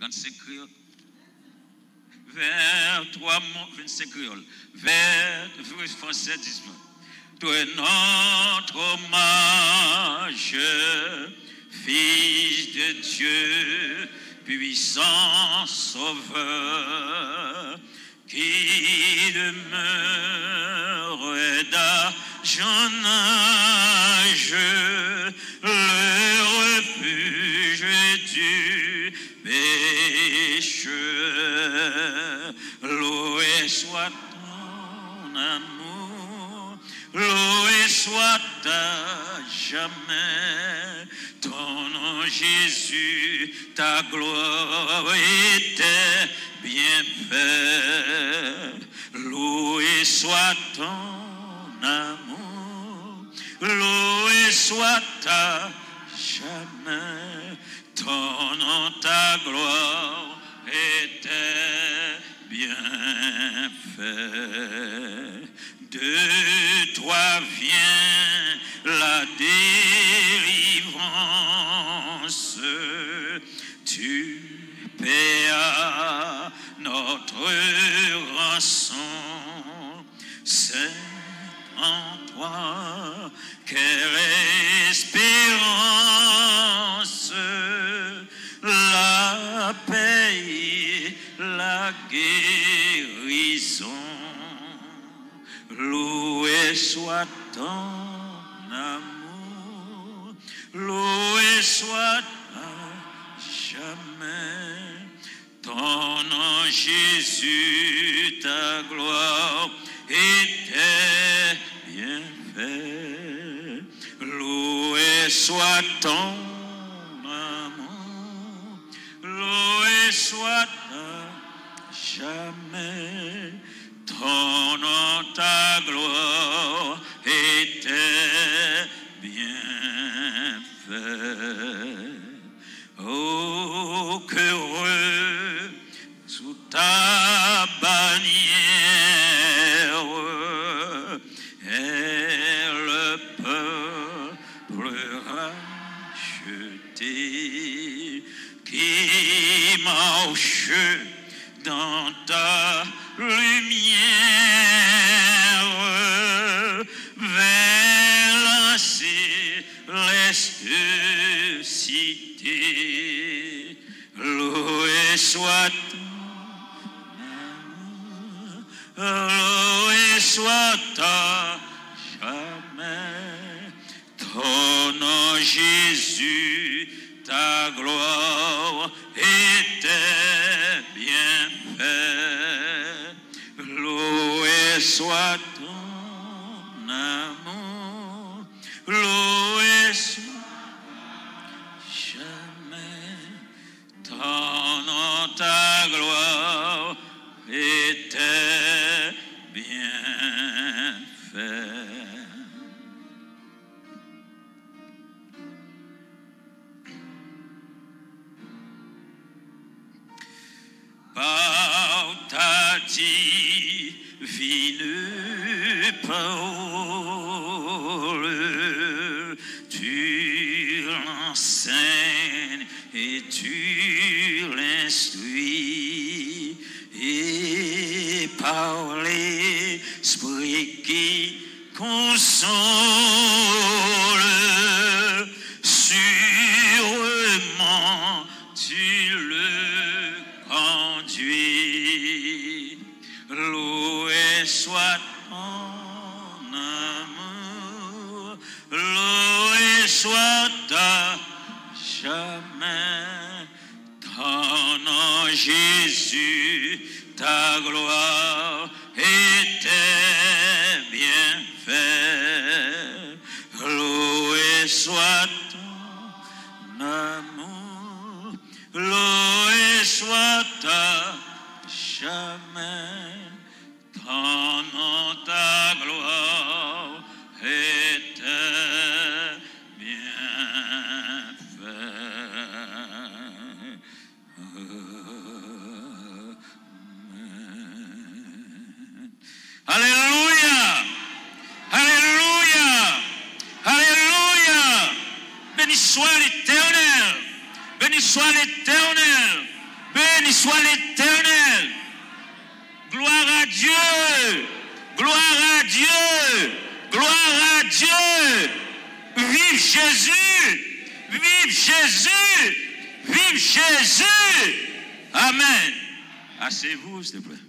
35 créoles. Vers 3 mois, 25 créoles. Vers, français, 10 mois. Toi, notre hommage, Fils de Dieu, puissant sauveur, qui demeure d'argent pécheur. Loué soit ton amour, loué soit à jamais ton nom Jésus, ta gloire était bien faite. Loué soit ton amour, loué soit à jamais ton nom, ta gloire De toi vient la délivrance. Tu payas notre rançon. C'est en toi quelle espérance la paix, la guérison. Loué soit ton amour, loué soit à jamais ton nom Jésus, ta gloire était bien faite. Loué soit ton amour, loué soit jamais ton nom, ta gloire était bien faite. Oh, que heureux sous ta bannière est le peuple racheté qui marche dans ta lumière. Vers la céleste cité. Loué soit ton amour, loué soit à jamais ton nom Jésus, par ta divine parole, tu l'enseignes et tu l'instruis, et par l'esprit qui console, soit à jamais ton nom Jésus, ta gloire était bien faite. Loué soit ton amour, loué soit à jamais Alléluia! Alléluia! Alléluia! Béni soit l'éternel! Béni soit l'éternel! soit l'éternel. Gloire à Dieu. Gloire à Dieu. Gloire à Dieu. Vive Jésus. Vive Jésus. Vive Jésus. Amen. Asseyez-vous, s'il te plaît.